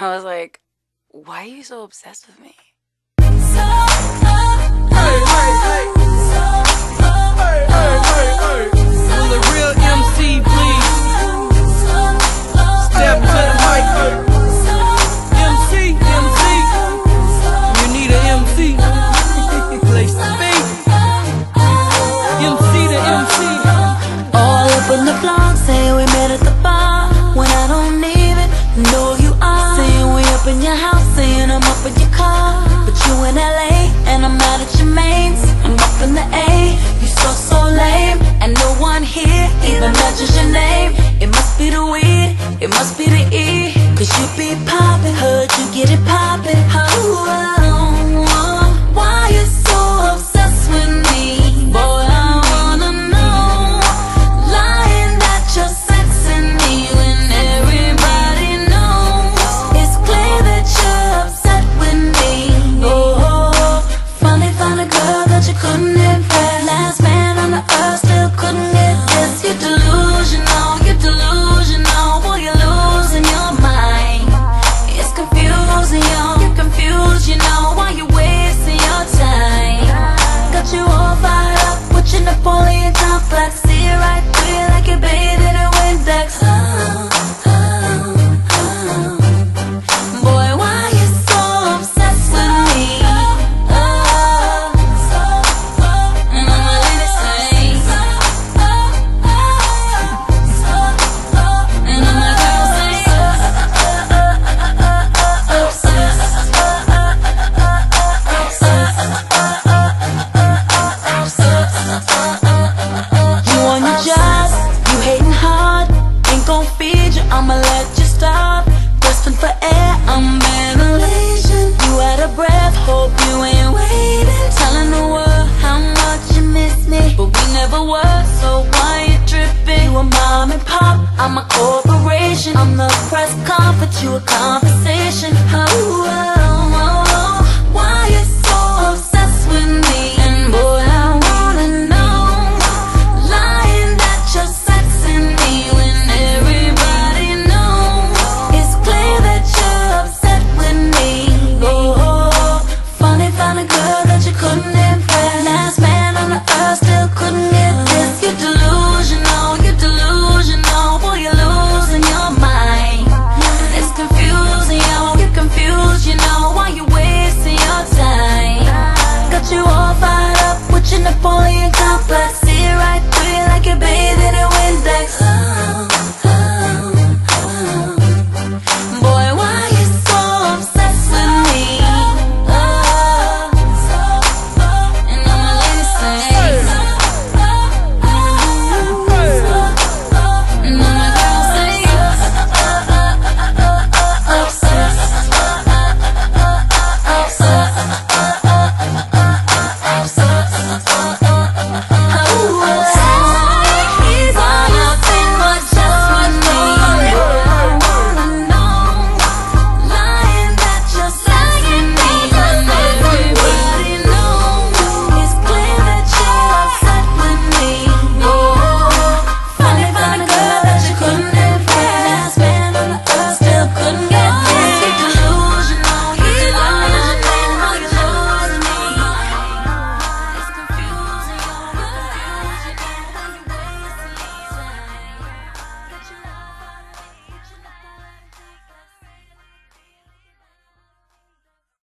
I was like, why are you so obsessed with me? stop. Heard you get it poppin', how? and pop. I'm a corporation. I'm the press conference, you a conversation.